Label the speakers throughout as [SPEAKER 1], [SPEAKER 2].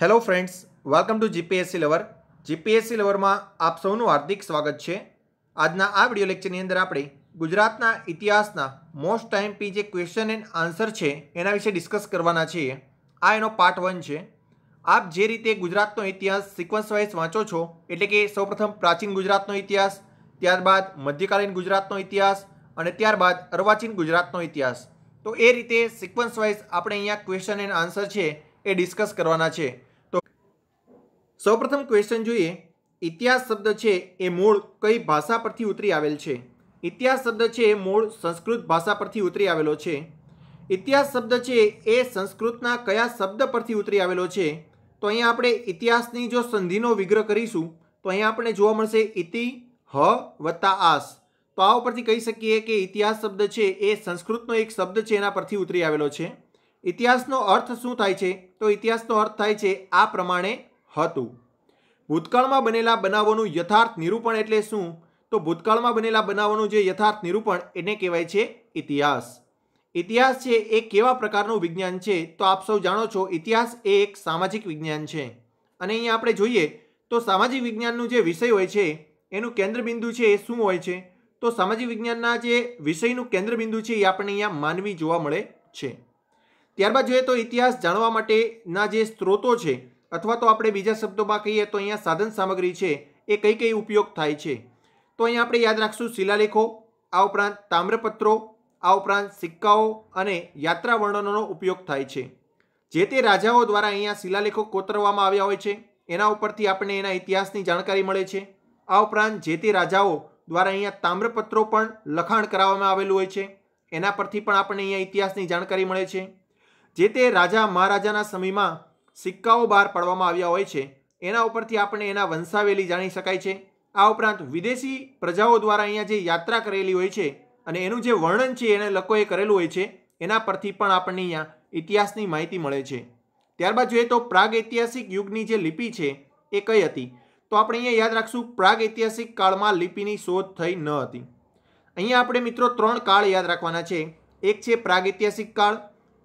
[SPEAKER 1] Hello friends welcome to GPSC lover GPSC લવરમાં આપ સૌનું હાર્દિક સ્વાગત છે. આજના આ વીડિયો લેક્ચરની અંદર આપણે ગુજરાતના ઇતિહાસના મોસ્ટ ટાઈમ પી જે ક્વેશ્ચન એન્ડ આન્સર છે, એના વિશે ડિસ્કસ કરવાના છીએ. આ એનો પાર્ટ વન છે. આપ જે રીતે ગુજરાતનો ઇતિહાસ સિક્વન્સ વાઇઝ વાંચો છો, એટલે કે સૌપ્રથમ પ્રાચીન ગુજરાતનો ઇતિહાસ, ત્યારબાદ મધ્યકાલીન ગુજરાતનો ઇતિહાસ અને ત્યારબાદ અર્વાચીન ગુજરાતનો ઇતિહાસ. તો એ રીતે સિક્વન્સ વાઇઝ આપણે અહીંયા ક્વેશ્ચન એન્ડ આન્સર છે, એ ડિસ્કસ કરવાના છે. સૌપ્રથમ ક્વેશ્ચન જોઈએ. ઇતિહાસ શબ્દ છે એ મૂળ કઈ ભાષા પરથી ઉતરી આવેલ છે? ઇતિહાસ શબ્દ છે એ મૂળ સંસ્કૃત ભાષા પરથી ઉતરી આવેલો છે. ઇતિહાસ શબ્દ છે એ સંસ્કૃતના કયા શબ્દ પરથી ઉતરી આવેલો છે? તો અહીંયા આપણે ઇતિહાસની જો સંધિનો વિગ્રહ કરીશું, તો અહીંયા આપણને જોવા મળશે ઇતિ, હ, વત્તા આસ. તો આ ઉપરથી કહી શકીએ કે ઇતિહાસ શબ્દ છે એ સંસ્કૃતનો એક શબ્દ છે એના પરથી ઉતરી આવેલો છે. ઇતિહાસનો અર્થ શું થાય છે? તો ઇતિહાસનો અર્થ થાય છે આ પ્રમાણે હતું. ભૂતકાળમાં બનેલા બનાવોનું યથાર્થ નિરૂપણ એટલે શું? તો ભૂતકાળમાં બનેલા બનાવોનું જે યથાર્થ નિરૂપણ એને કહેવાય છે ઇતિહાસ. ઇતિહાસ છે એ કેવા પ્રકારનું વિજ્ઞાન છે? તો આપ સૌ જાણો છો ઇતિહાસ એ એક સામાજિક વિજ્ઞાન છે. અને અહીંયા આપણે જોઈએ તો સામાજિક વિજ્ઞાનનું જે વિષય હોય છે, એનું કેન્દ્રબિંદુ છે એ શું હોય છે? તો સામાજિક વિજ્ઞાનના જે વિષયનું કેન્દ્રબિંદુ છે એ આપણને અહીંયા માનવી જોવા મળે છે. ત્યારબાદ જોઈએ તો ઇતિહાસ જાણવા માટેના જે સ્ત્રોતો છે અથવા તો આપણે બીજા શબ્દોમાં કહીએ તો અહીંયા સાધન સામગ્રી છે, એ કઈ કઈ ઉપયોગ થાય છે. તો અહીંયા આપણે યાદ રાખશું શિલાલેખો, આ ઉપરાંત તામ્રપત્રો, આ ઉપરાંત સિક્કાઓ અને યાત્રા વર્ણનોનો ઉપયોગ થાય છે. જે તે રાજાઓ દ્વારા અહીંયા શિલાલેખો કોતરવામાં આવ્યા હોય છે, એના ઉપરથી આપણને એના ઇતિહાસની જાણકારી મળે છે. આ ઉપરાંત જે તે રાજાઓ દ્વારા અહીંયા તામ્રપત્રો પણ લખાણ કરાવવામાં આવેલું હોય છે, એના પરથી પણ આપણને અહીંયા ઇતિહાસની જાણકારી મળે છે. જે તે રાજા મહારાજાના સમયમાં સિક્કાઓ બહાર પાડવામાં આવ્યા હોય છે. એના ઉપરથી આપણે એના વંશાવેલી જાણી શકાય છે. આ ઉપરાંત વિદેશી પ્રજાઓ દ્વારા અહીંયા જે યાત્રા કરેલી હોય છે અને એનું જે વર્ણન છે એને લોકોએ કરેલું હોય છે, એના પરથી પણ આપણને અહીંયા ઇતિહાસની માહિતી મળે છે. ત્યારબાદ જોઈએ તો પ્રાગ ઐતિહાસિક યુગની જે લિપિ છે એ કઈ હતી? તો આપણે અહીંયા યાદ રાખશું પ્રાગ ઐતિહાસિક કાળમાં લિપિની શોધ થઈ ન હતી. અહીંયા આપણે મિત્રો ત્રણ કાળ યાદ રાખવાના છે. એક છે પ્રાગ ઐતિહાસિક કાળ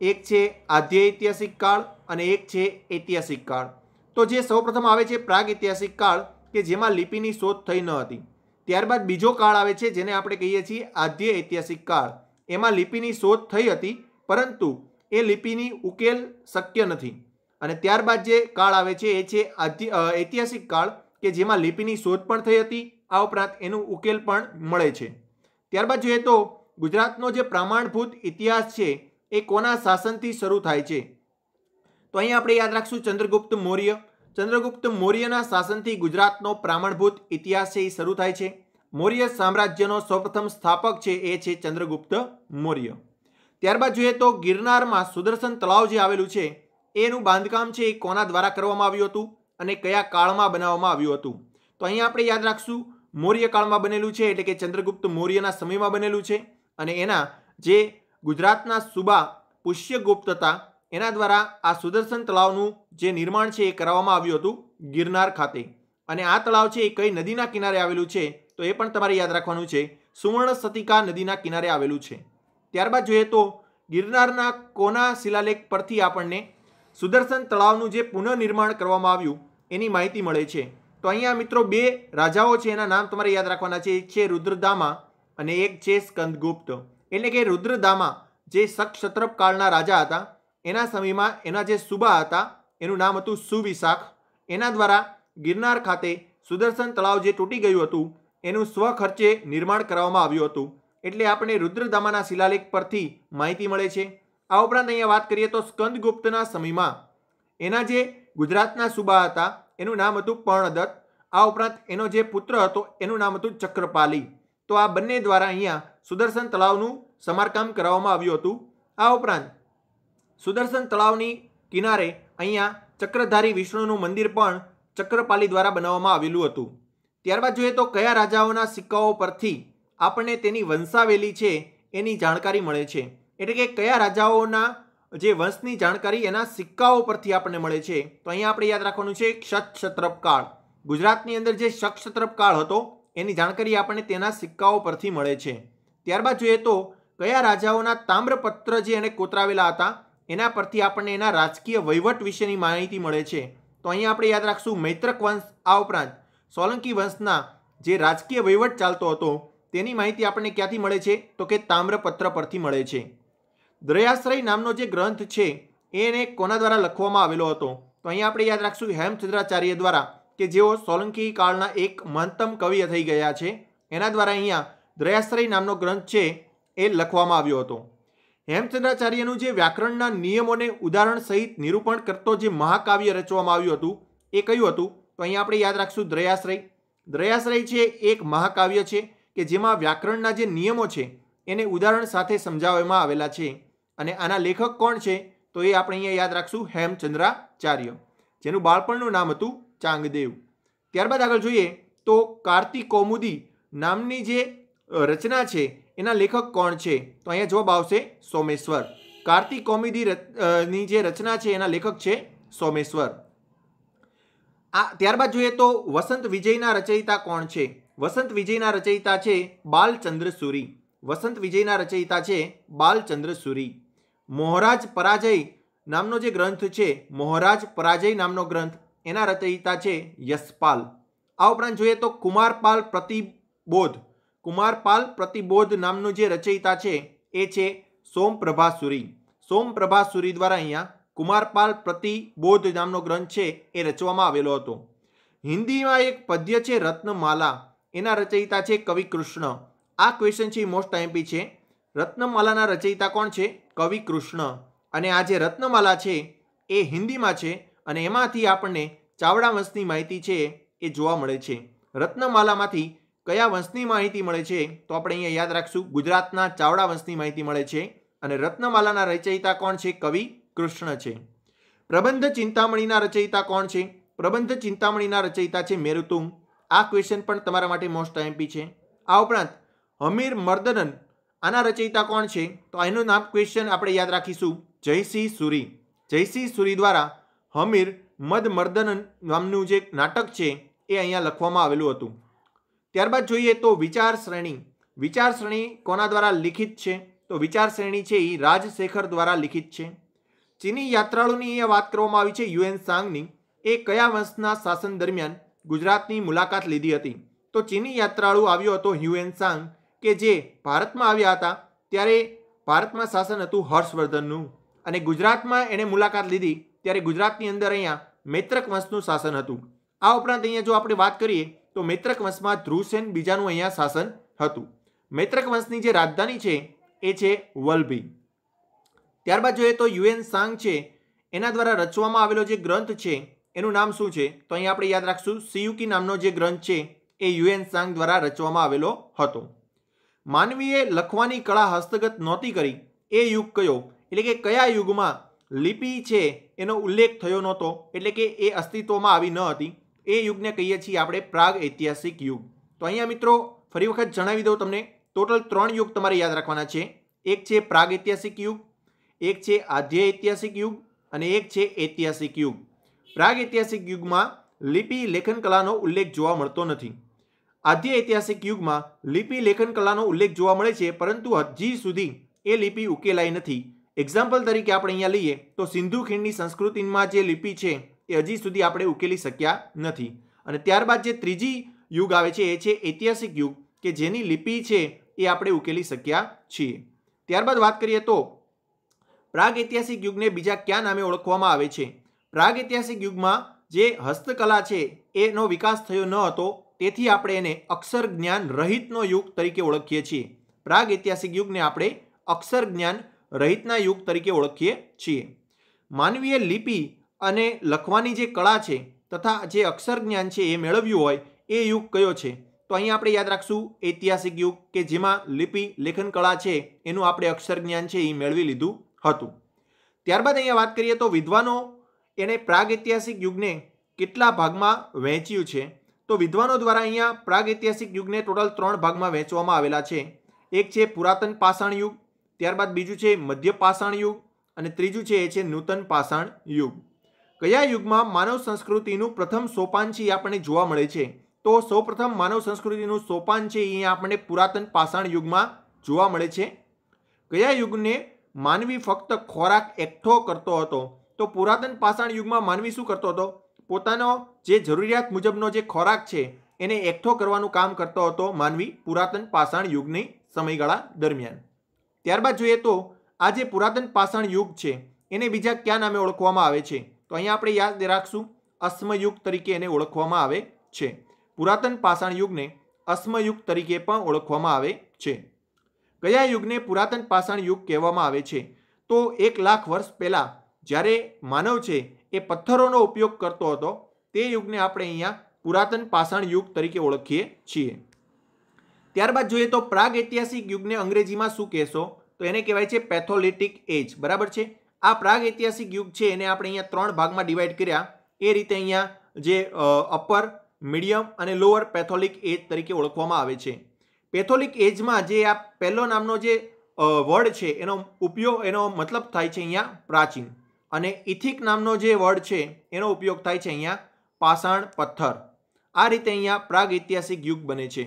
[SPEAKER 1] એક છે આદ્ય ઐતિહાસિક કાળ અને એક છે ઐતિહાસિક કાળ. તો જે સૌપ્રથમ આવે છે પ્રાગ ઐતિહાસિક કાળ, કે જેમાં લિપિની શોધ થઈ ન હતી. ત્યારબાદ બીજો કાળ આવે છે જેને આપણે કહીએ છીએ આદ્ય ઐતિહાસિક કાળ. એમાં લિપિની શોધ થઈ હતી, પરંતુ એ લિપિની ઉકેલ શક્ય નથી. અને ત્યારબાદ જે કાળ આવે છે એ છે ઐતિહાસિક કાળ, કે જેમાં લિપિની શોધ પણ થઈ હતી, આ ઉપરાંત એનું ઉકેલ પણ મળે છે. ત્યારબાદ જોઈએ તો ગુજરાતનો જે પ્રમાણભૂત ઇતિહાસ છે એ કોના શાસનથી શરૂ થાય છે? તો અહીં આપણે યાદ રાખશું ચંદ્રગુપ્ત મૌર્ય. ચંદ્રગુપ્ત મૌર્યના શાસનથી ગુજરાતનો પ્રામણભૂત ઇતિહાસ છે એ શરૂ થાય છે. મૌર્ય સામ્રાજ્યનો સૌપ્રથમ સ્થાપક છે એ છે ચંદ્રગુપ્ત મૌર્ય. ત્યારબાદ જોઈએ તો ગિરનારમાં સુદર્શન તળાવ જે આવેલું છે, એનું બાંધકામ છે એ કોના દ્વારા કરવામાં આવ્યું હતું અને કયા કાળમાં બનાવવામાં આવ્યું હતું? તો અહીંયા આપણે યાદ રાખશું, મૌર્ય કાળમાં બનેલું છે એટલે કે ચંદ્રગુપ્ત મૌર્યના સમયમાં બનેલું છે અને એના જે ગુજરાતના સુબા પુષ્યગુપ્ત હતા એના દ્વારા આ સુદર્શન તળાવનું જે નિર્માણ છે એ કરાવવામાં આવ્યું હતું ગિરનાર ખાતે. અને આ તળાવ છે એ કઈ નદીના કિનારે આવેલું છે તો એ પણ તમારે યાદ રાખવાનું છે. સુવર્ણ સતિકા નદીના કિનારે આવેલું છે. ત્યારબાદ જોઈએ તો ગિરનારના કોના શિલાલેખ પરથી આપણને સુદર્શન તળાવનું જે પુનઃનિર્માણ કરવામાં આવ્યું એની માહિતી મળે છે. તો અહીંયા મિત્રો બે રાજાઓ છે એના નામ તમારે યાદ રાખવાના છે. એક છે રુદ્રદામા અને એક છે સ્કંદગુપ્ત. એટલે કે રુદ્રદામા જે સક્ષત્રપ કાળના રાજા હતા, એના સમયમાં એના જે સુબા હતા, એનું નામ હતું સુવિશાખ. એના દ્વારા ગિરનાર ખાતે સુદર્શન તળાવ જે તૂટી ગયું હતું, એનું સ્વખર્ચે નિર્માણ કરવામાં આવ્યું હતું. એટલે આપણે રુદ્રદામાના શિલાલેખ પરથી માહિતી મળે છે. આ ઉપરાંત અહીંયા વાત કરીએ તો સ્કંદગુપ્તના સમયમાં એના જે ગુજરાતના સુબા હતા, એનું નામ હતું પર્ણદત્ત. આ ઉપરાંત એનો જે પુત્ર હતો, એનું નામ હતું ચક્રપાલી. તો આ બંને દ્વારા અહીંયા સુદર્શન તળાવનું સમારકામ કરાવવામાં આવ્યું હતું. આ ઉપરાંત સુદર્શન તળાવની કિનારે અહીંયા ચક્રધારી વિષ્ણુનું મંદિર પણ ચક્રપાલી દ્વારા બનાવવામાં આવેલું હતું. ત્યારબાદ જોઈએ તો કયા રાજાઓના સિક્કાઓ પરથી આપણને તેની વંશાવેલી છે એની જાણકારી મળે છે. એટલે કે કયા રાજાઓના જે વંશની જાણકારી એના સિક્કાઓ પરથી આપણને મળે છે. તો અહીંયા આપણે યાદ રાખવાનું છે ક્ષત્રપ કાળ. ગુજરાતની અંદર જે ક્ષત્રપ કાળ હતો એની જાણકારી આપણને તેના સિક્કાઓ પરથી મળે છે. ત્યારબાદ જોઈએ તો કયા રાજાઓના તામ્રપત્ર જે એને કોતરાવેલા હતા, એના પરથી આપણને એના રાજકીય વહીવટ વિશેની માહિતી મળે છે. તો અહીંયા આપણે યાદ રાખશું મૈત્રક વંશ આ ઉપરાંત સોલંકી વંશના જે રાજકીય વહીવટ ચાલતો હતો, તેની માહિતી આપણને ક્યાંથી મળે છે? તો કે તામ્રપત્ર પરથી મળે છે. દ્રયાશ્રય નામનો જે ગ્રંથ છે એને કોના દ્વારા લખવામાં આવેલો હતો? તો અહીંયા આપણે યાદ રાખશું હેમચંદ્રાચાર્ય દ્વારા કે જેઓ સોલંકી કાળના એક મહત્તમ કવિ થઈ ગયા છે. એના દ્વારા અહીંયા દ્રયાશ્રય નામનો ગ્રંથ છે એ લખવામાં આવ્યો હતો. હેમચંદ્રાચાર્યનું જે વ્યાકરણના નિયમોને ઉદાહરણ સહિત નિરૂપણ કરતો જે મહાકાવ્ય રચવામાં આવ્યું હતું, એ કયું હતું? તો અહીંયા આપણે યાદ રાખશું દ્રયાશ્રય. દ્રયાશ્રય છે એક મહાકાવ્ય છે કે જેમાં વ્યાકરણના જે નિયમો છે એને ઉદાહરણ સાથે સમજાવવામાં આવેલા છે. અને આના લેખક કોણ છે? તો એ આપણે અહીંયા યાદ રાખશું હેમચંદ્રાચાર્ય, જેનું બાળપણનું નામ હતું ચાંગદેવ. ત્યારબાદ આગળ જોઈએ તો કાર્તિક કૌમુદી નામની જે રચના છે, એના લેખક કોણ છે? તો અહીંયા જવાબ આવશે સોમેશ્વર. કાર્તિક કોમેડી ની જે રચના છે, એના લેખક છે સોમેશ્વર. આ, ત્યારબાદ જોઈએ તો વસંત વિજયના રચયિતા કોણ છે? વસંત વિજયના રચયિતા છે બાલચંદ્ર સુરી વસંત વિજયના રચયિતા છે બાલચંદ્ર સુરી મોહરાજ પરાજય નામનો જે ગ્રંથ છે, મોહરાજ પરાજય નામનો ગ્રંથ, એના રચયિતા છે યશપાલ. આ ઉપરાંત જોઈએ તો કુમારપાલ પ્રતિબોધ. કુમારપાલ પ્રતિબોધ નામનું જે રચયિતા છે, એ છે સોમપ્રભા સુરી સોમપ્રભા સુરી દ્વારા અહીંયા કુમારપાલ પ્રતિબોધ નામનો ગ્રંથ છે, એ રચવામાં આવેલો હતો. હિન્દીમાં એક પદ્ય છે, રત્નમાલા. એના રચયિતા છે કવિ કૃષ્ણ આ ક્વેશ્ચન છે મોસ્ટ આઈમ્પી છે. રત્નમાલાના રચયિતા કોણ છે? કવિ કૃષ્ણ અને આ જે રત્નમાલા છે, એ હિન્દીમાં છે અને એમાંથી આપણને ચાવડા વંશની માહિતી છે, એ જોવા મળે છે. રત્નમાલામાંથી કયા વંશની માહિતી મળે છે તો આપણે અહીંયા યાદ રાખશું ગુજરાતના ચાવડા વંશની માહિતી મળે છે અને રત્નમાલાના રચયિતા કોણ છે? કવિ કૃષ્ણ છે. પ્રબંધ ચિંતામણીના રચયિતા કોણ છે? પ્રબંધ ચિંતામણીના રચયિતા છે મેરુતુંગ. આ ક્વેશ્ચન પણ તમારા માટે મોસ્ટ આઈમ્પી છે. આ ઉપરાંત હમીર મર્દનન, આના રચયિતા કોણ છે? તો એનું નામ ક્વેશ્ચન આપણે યાદ રાખીશું. જયસિંહ સુરી. જયસિંહ સુરી દ્વારા હમીર મદ મર્દનન નામનું જે નાટક છે એ અહીંયા લખવામાં આવેલું હતું. ત્યારબાદ જોઈએ તો વિચાર શ્રેણી વિચાર શ્રેણી કોના દ્વારા લિખિત છે? તો વિચાર શ્રેણી છે એ રાજશેખર દ્વારા લિખિત છે. ચીની યાત્રાળુની અહીંયા વાત કરવામાં આવી છે યુએન સાંગની. એ કયા વંશના શાસન દરમિયાન ગુજરાતની મુલાકાત લીધી હતી? તો ચીની યાત્રાળુ આવ્યો હતો હ્યુએન સાંગ કે જે ભારતમાં આવ્યા હતા ત્યારે ભારતમાં શાસન હતું હર્ષવર્ધનનું. અને ગુજરાતમાં એણે મુલાકાત લીધી ત્યારે ગુજરાતની અંદર અહીંયા મૈત્રક વંશનું શાસન હતું. આ ઉપરાંત અહીંયા જો આપણે વાત કરીએ તો મૈત્રક વંશમાં ધ્રુવસેન બીજાનું અહીંયા શાસન હતું. મૈત્રક વંશની જે રાજધાની છે, એ છે વલભી. ત્યારબાદ જોઈએ તો યુએન સાંગ છે, એના દ્વારા રચવામાં આવેલો જે ગ્રંથ છે, એનું નામ શું છે? તો અહીંયા આપણે યાદ રાખશું, સિયુકી નામનો જે ગ્રંથ છે, એ યુએન સાંગ દ્વારા રચવામાં આવેલો હતો. માનવીએ લખવાની કળા હસ્તગત નહોતી કરી, એ યુગ કયો? એટલે કે કયા યુગમાં લિપિ છે, એનો ઉલ્લેખ થયો નહોતો, એટલે કે એ અસ્તિત્વમાં આવી ન હતી. એ યુગને કહીએ છીએ આપણે પ્રાગ ઐતિહાસિક યુગ. તો અહીંયા મિત્રો, ફરી વખત જણાવી દઉં તમને, ટોટલ ત્રણ યુગ તમારે યાદ રાખવાના છે. એક છે પ્રાગ ઐતિહાસિક યુગ, એક છે આધ્ય ઐતિહાસિક યુગ અને એક છે ઐતિહાસિક યુગ. પ્રાગ ઐતિહાસિક યુગમાં લિપિ લેખન કલાનો ઉલ્લેખ જોવા મળતો નથી. આદ્ય ઐતિહાસિક યુગમાં લિપિ લેખન કલાનો ઉલ્લેખ જોવા મળે છે, પરંતુ હજી સુધી એ લિપિ ઉકેલાઈ નથી. એક્ઝામ્પલ તરીકે આપણે અહીંયા લઈએ તો સિંધુ ખીણની સંસ્કૃતિમાં જે લિપિ છે એ હજી સુધી આપણે ઉકેલી શક્યા નથી. અને ત્યારબાદ જે ત્રીજી યુગ આવે છે, એ છે ઐતિહાસિક યુગ, કે જેની લિપિ છે એ આપણે ઉકેલી શક્યા છીએ. ત્યારબાદ વાત કરીએ તો પ્રાગ ઐતિહાસિક યુગને બીજા કયા નામે ઓળખવામાં આવે છે? પ્રાગ ઐતિહાસિક યુગમાં જે હસ્તકલા છે, એનો વિકાસ થયો ન હતો, તેથી આપણે એને અક્ષર જ્ઞાન રહિતનો યુગ તરીકે ઓળખીએ છીએ. પ્રાગ ઐતિહાસિક યુગને આપણે અક્ષર જ્ઞાન રહિતના યુગ તરીકે ઓળખીએ છીએ. માનવીય લિપિ અને લખવાની જે કળા છે તથા જે અક્ષર જ્ઞાન છે એ મેળવ્યું હોય એ યુગ કયો છે? તો અહીં આપણે યાદ રાખશું ઐતિહાસિક યુગ કે જેમાં લિપિ લેખન કળા છે એનું આપણે અક્ષર જ્ઞાન છે એ મેળવી લીધું હતું. ત્યારબાદ અહીંયા વાત કરીએ તો વિદ્વાનો એણે પ્રાગ ઐતિહાસિક યુગને કેટલા ભાગમાં વહેંચ્યું છે? તો વિદ્વાનો દ્વારા અહીંયા પ્રાગ ઐતિહાસિક યુગને ટોટલ ત્રણ ભાગમાં વહેંચવામાં આવેલા છે. એક છે પુરાતન પાષાણ યુગ, ત્યારબાદ બીજું છે મધ્ય પાષાણ યુગ અને ત્રીજું છે એ છે નૂતન પાષાણ યુગ. કયા યુગમાં માનવ સંસ્કૃતિનું પ્રથમ સોપાન છે એ આપણને જોવા મળે છે? તો સૌપ્રથમ માનવ સંસ્કૃતિનું સોપાન છે એ આપણને પુરાતન પાષાણ યુગમાં જોવા મળે છે. કયા યુગને માનવી ફક્ત ખોરાક એકઠો કરતો હતો? તો પુરાતન પાષાણ યુગમાં માનવી શું કરતો હતો? પોતાનો જે જરૂરિયાત મુજબનો જે ખોરાક છે, એને એકઠો કરવાનું કામ કરતો હતો માનવી પુરાતન પાષાણ યુગની સમયગાળા દરમિયાન. ત્યારબાદ જોઈએ તો, આ જે પુરાતન પાષાણ યુગ છે, એને બીજા કયા નામે ઓળખવામાં આવે છે? તો અહીંયા આપણે યાદ રાખશું અશ્મયુગ તરીકે એને ઓળખવામાં આવે છે. પુરાતન પાષાણ યુગને અશ્મયુગ તરીકે પણ ઓળખવામાં આવે છે. કયા યુગને પુરાતન પાષાણ યુગ કહેવામાં આવે છે. તો એક લાખ વર્ષ પહેલાં જ્યારે માનવ છે એ પથ્થરોનો ઉપયોગ કરતો હતો, તે યુગને આપણે અહીંયા પુરાતન પાષાણ યુગ તરીકે ઓળખીએ છીએ. ત્યારબાદ જોઈએ તો પ્રાગ ઐતિહાસિક યુગને અંગ્રેજીમાં શું કહેશો? તો એને કહેવાય છે પેથોલિટિક એજ. બરાબર છે? આ પ્રાગ ઐતિહાસિક યુગ છે, એને આપણે અહીંયા ત્રણ ભાગમાં ડિવાઈડ કર્યા. એ રીતે અહીંયા જે અપર મીડિયમ અને લોઅર પેથોલિક એજ તરીકે ઓળખવામાં આવે છે. પેથોલિક એજમાં જે આ પહેલો નામનો જે વર્ડ છે, એનો ઉપયોગ, એનો મતલબ થાય છે અહીંયા પ્રાચીન. અને ઇથિક નામનો જે વર્ડ છે, એનો ઉપયોગ થાય છે અહીંયા પાષાણ પથ્થર. આ રીતે અહીંયા પ્રાગ ઐતિહાસિક યુગ બને છે.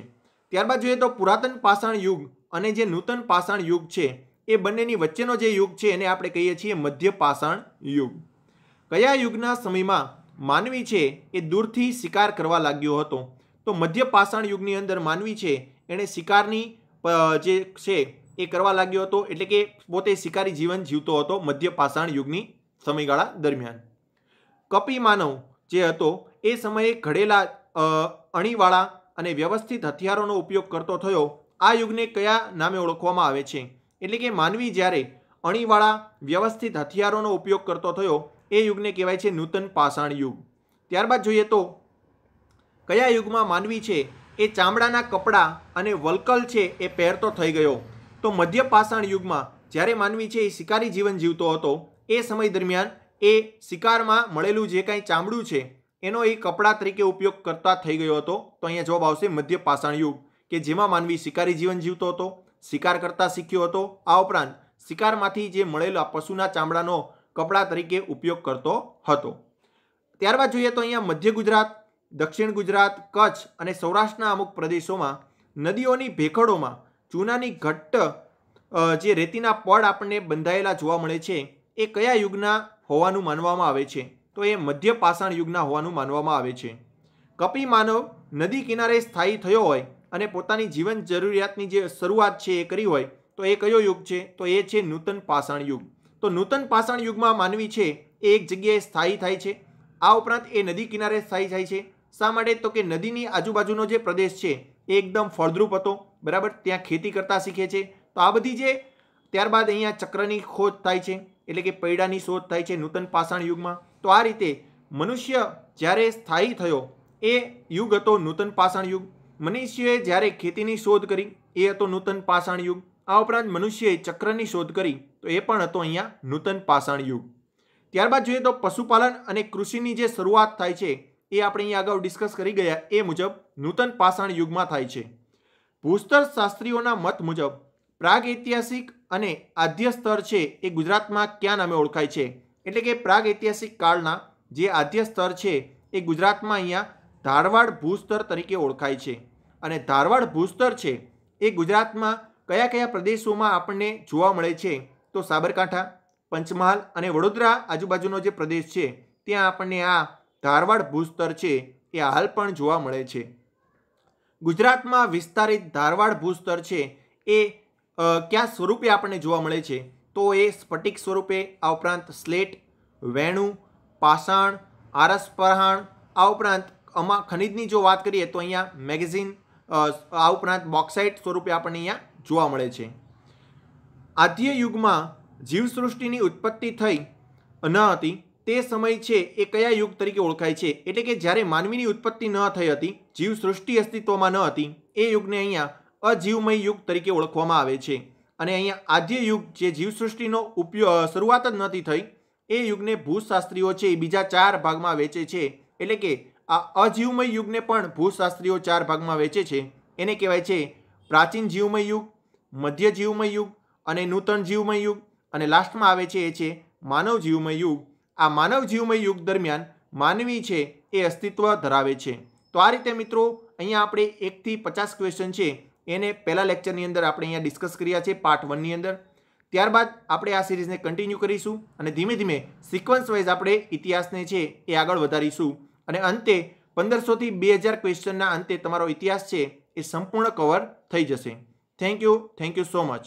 [SPEAKER 1] ત્યારબાદ જોઈએ તો પુરાતન પાષાણ યુગ અને જે નૂતન પાષાણ યુગ છે એ બંનેની વચ્ચેનો જે યુગ છે એને આપણે કહીએ છીએ મધ્ય પાષાણ યુગ. કયા યુગના સમયમાં માનવી છે એ દૂરથી શિકાર કરવા લાગ્યો હતો? તો મધ્ય પાષાણ યુગની અંદર માનવી છે એણે શિકારની જે છે એ કરવા લાગ્યો હતો, એટલે કે પોતે શિકારી જીવન જીવતો હતો મધ્ય પાષાણ યુગની સમયગાળા દરમિયાન. કપી માનવ જે હતો એ સમયે ઘડેલા અણીવાળા અને વ્યવસ્થિત હથિયારોનો ઉપયોગ કરતો થયો. આ યુગને કયા નામે ઓળખવામાં આવે છે? એટલે કે માનવી જ્યારે અણીવાળા, વ્યવસ્થિત હથિયારોનો ઉપયોગ કરતો થયો, એ યુગને કહેવાય છે નૂતન પાષાણ યુગ. ત્યારબાદ જોઈએ તો, કયા યુગમાં માનવી છે, એ ચામડાના કપડાં અને વલકલ છે એ પહેરતો થઈ ગયો. તો મધ્ય પાષાણ યુગમાં જ્યારે માનવી છે એ શિકારી જીવન જીવતો હતો, એ સમય દરમિયાન એ શિકારમાં મળેલું જે કાંઈ ચામડું છે, એનો એ કપડાં તરીકે ઉપયોગ કરતા થઈ ગયો હતો. તો અહીંયા જવાબ આવશે મધ્ય પાષાણ યુગ, કે જેમાં માનવી શિકારી જીવન જીવતો હતો. શિકાર કરતા શીખ્યો હતો. આ ઉપરાંત શિકારમાંથી જે મળેલા પશુના ચામડાનો કપડાં તરીકે ઉપયોગ કરતો હતો. ત્યારબાદ જોઈએ તો અહીંયા મધ્ય ગુજરાત, દક્ષિણ ગુજરાત, કચ્છ અને સૌરાષ્ટ્રના અમુક પ્રદેશોમાં નદીઓની ભેખડોમાં ચૂનાની ઘટ્ટ જે રેતીના પડ આપણને બંધાયેલા જોવા મળે છે, એ કયા યુગના હોવાનું માનવામાં આવે છે? તો એ મધ્ય પાષાણ યુગના હોવાનું માનવામાં આવે છે. કપી માનવ નદી કિનારે સ્થાયી થયો હોય અને પોતાની જીવન જરૂરિયાતની જે શરૂઆત છે એ કરી હોય, તો એ કયો યુગ છે? તો એ છે નૂતન પાષાણ યુગ. તો નૂતન પાષાણ યુગમાં માનવી છે એ એક જગ્યાએ સ્થાયી થાય છે. આ ઉપરાંત એ નદી કિનારે સ્થાયી થાય છે. શા માટે? તો કે નદીની આજુબાજુનો જે પ્રદેશ છે એ એકદમ ફળદ્રુપ હતો, બરાબર? ત્યાં ખેતી કરતા શીખે છે. તો આ બધી જે ત્યારબાદ અહીંયા ચક્રની ખોજ થાય છે, એટલે કે પૈડાની શોધ થાય છે નૂતન પાષાણ યુગમાં. તો આ રીતે મનુષ્ય જ્યારે સ્થાયી થયો, એ યુગ હતો નૂતન પાષાણ યુગ. મનુષ્યએ જ્યારે ખેતીની શોધ કરી, એ હતો નૂતન પાષાણ યુગ. આ ઉપરાંત મનુષ્યએ ચક્રની શોધ કરી, તો એ પણ હતો અહીંયા નૂતન પાષાણ યુગ. ત્યારબાદ જોઈએ તો પશુપાલન અને કૃષિની જે શરૂઆત થાય છે, એ આપણે અહીંયા અગાઉ ડિસ્કસ કરી ગયા, એ મુજબ નૂતન પાષાણ યુગમાં થાય છે. ભૂસ્તર શાસ્ત્રીઓના મત મુજબ, પ્રાગ ઐતિહાસિક અને આદ્ય સ્તર છે, એ ગુજરાતમાં ક્યાં નામે ઓળખાય છે? એટલે કે પ્રાગ ઐતિહાસિક કાળના જે આદ્ય સ્તર છે, એ ગુજરાતમાં અહીંયા ધારવાડ ભૂસ્તર તરીકે ઓળખાય છે. અને ધારવાડ ભૂસ્તર છે એ ગુજરાતમાં કયા કયા પ્રદેશોમાં આપણને જોવા મળે છે? તો સાબરકાંઠા, પંચમહાલ અને વડોદરા આજુબાજુનો જે પ્રદેશ છે, ત્યાં આપણને આ ધારવાડ ભૂસ્તર છે એ હાલ પણ જોવા મળે છે. ગુજરાતમાં વિસ્તારિત ધારવાડ ભૂસ્તર છે એ કયા સ્વરૂપે આપણને જોવા મળે છે? તો એ સ્ફટિક સ્વરૂપે આ ઉપરાંત સ્લેટ, વેણુ, પાષાણ આરસપરહાણ આ ઉપરાંત આમાં ખનિજની જો વાત કરીએ તો અહીંયા મેગેઝિન આ ઉપરાંત બોક્સાઇટ સ્વરૂપે આપણને અહીંયા જોવા મળે છે. આદ્ય યુગમાં જીવસૃષ્ટિની ઉત્પત્તિ થઈ ન હતી, તે સમય છે એ કયા યુગ તરીકે ઓળખાય છે? એટલે કે જ્યારે માનવીની ઉત્પત્તિ ન થઈ હતી, જીવસૃષ્ટિ અસ્તિત્વમાં ન હતી, એ યુગને અહીંયા અજીવમય યુગ તરીકે ઓળખવામાં આવે છે. અને અહીંયા આદ્ય યુગ જે જીવસૃષ્ટિનો ઉપયોગ શરૂઆત જ નથી થઈ, એ યુગને ભૂશાસ્ત્રીઓ છે એ બીજા ચાર ભાગમાં વેચે છે. એટલે કે આ અજીવમય યુગને પણ ભૂશાસ્ત્રીઓ ચાર ભાગમાં વેચે છે. એને કહેવાય છે પ્રાચીન જીવમય યુગ, મધ્ય જીવમય યુગ અને નૂતન જીવમય યુગ. અને લાસ્ટમાં આવે છે એ છે માનવ જીવમય યુગ. આ માનવ જીવમય યુગ દરમિયાન માનવી છે એ અસ્તિત્વ ધરાવે છે. તો આ રીતે મિત્રો, અહીંયા આપણે એકથી પચાસ ક્વેશ્ચન છે. એને પહેલા લેક્ચરની અંદર આપણે અહીંયા ડિસ્કસ કર્યા છે પાર્ટ વનની અંદર. ત્યારબાદ આપણે આ સિરીઝને કન્ટિન્યુ કરીશું અને ધીમે ધીમે સિક્વન્સ વાઇઝ આપણે ઇતિહાસને છે એ આગળ વધારીશું. અને અંતે પંદરસોથી બે હજાર ક્વેશ્ચનના અંતે તમારો ઇતિહાસ છે એ સંપૂર્ણ કવર થઈ જશે. Thank you thank you so much